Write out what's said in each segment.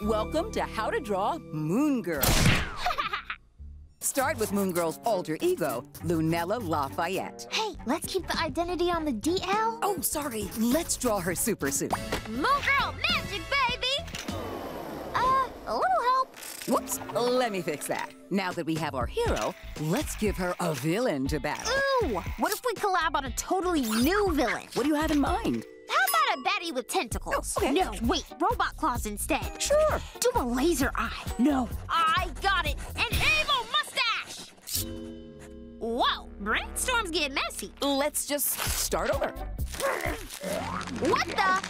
Welcome to How to Draw Moon Girl. Start with Moon Girl's alter ego, Lunella Lafayette. Hey, let's keep the identity on the DL. Oh, sorry. Let's draw her super suit. Moon Girl magic, baby! Uh, a little help. Whoops, let me fix that. Now that we have our hero, let's give her a villain to battle. Ooh, what if we collab on a totally new villain? What do you have in mind? A baddie with tentacles? Oh, okay. No, wait, robot claws instead. Sure. Do a laser eye. No, I got it. An evil mustache! Whoa, brainstorms get messy. Let's just start over. What the?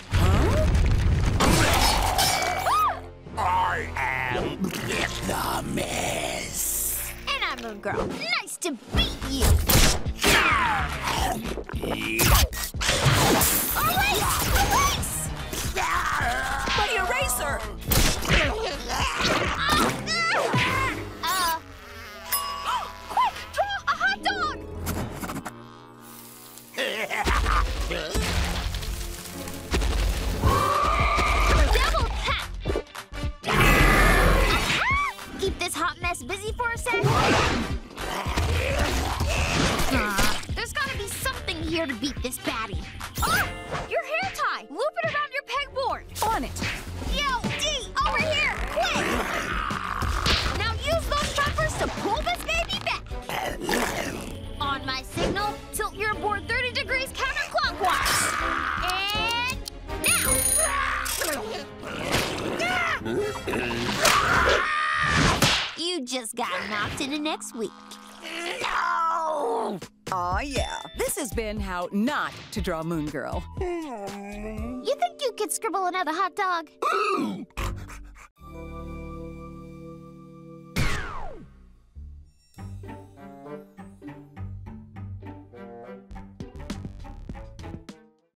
I am the Miss. And I'm Moon Girl. Nice to beat you. Double tap! Keep this hot mess busy for a sec. Uh, there's gotta be something here to beat this baddie. Oh, You just got knocked into next week. No! Aw, yeah. This has been how not to draw Moon Girl. You think you could scribble another hot dog?